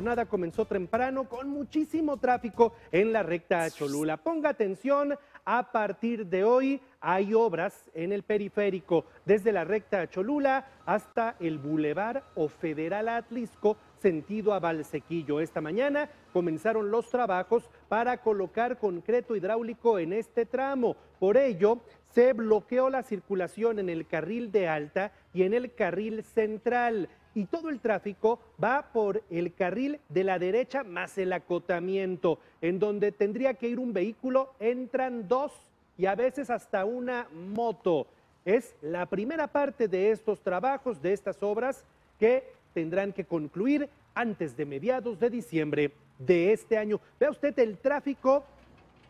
jornada comenzó temprano con muchísimo tráfico en la recta a Cholula. Ponga atención, a partir de hoy hay obras en el periférico, desde la recta Cholula hasta el Boulevard o Federal Atlisco, sentido a Valsequillo. Esta mañana comenzaron los trabajos para colocar concreto hidráulico en este tramo. Por ello, se bloqueó la circulación en el carril de alta y en el carril central y todo el tráfico va por el carril de la derecha más el acotamiento, en donde tendría que ir un vehículo, entran dos y a veces hasta una moto. Es la primera parte de estos trabajos, de estas obras, que tendrán que concluir antes de mediados de diciembre de este año. Vea usted el tráfico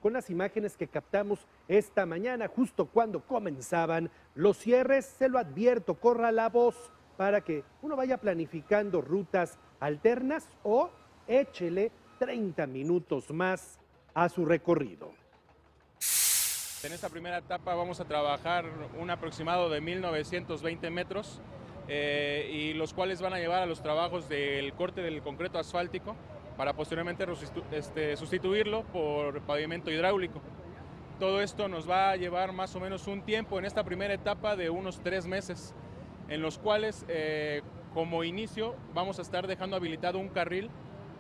con las imágenes que captamos esta mañana, justo cuando comenzaban los cierres. Se lo advierto, corra la voz para que uno vaya planificando rutas alternas o échele 30 minutos más a su recorrido. En esta primera etapa vamos a trabajar un aproximado de 1920 metros eh, y los cuales van a llevar a los trabajos del corte del concreto asfáltico para posteriormente este, sustituirlo por pavimento hidráulico. Todo esto nos va a llevar más o menos un tiempo en esta primera etapa de unos tres meses en los cuales eh, como inicio vamos a estar dejando habilitado un carril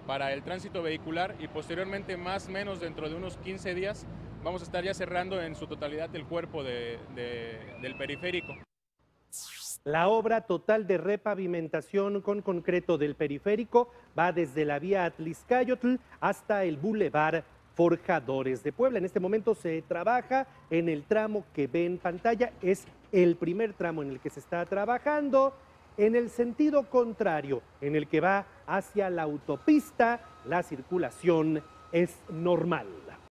para el tránsito vehicular y posteriormente más o menos dentro de unos 15 días vamos a estar ya cerrando en su totalidad el cuerpo del periférico. La obra total de repavimentación con concreto del periférico va desde la vía Atliscayotl hasta el Boulevard Forjadores de Puebla. En este momento se trabaja en el tramo que ve en pantalla, es el primer tramo en el que se está trabajando. En el sentido contrario, en el que va hacia la autopista, la circulación es normal.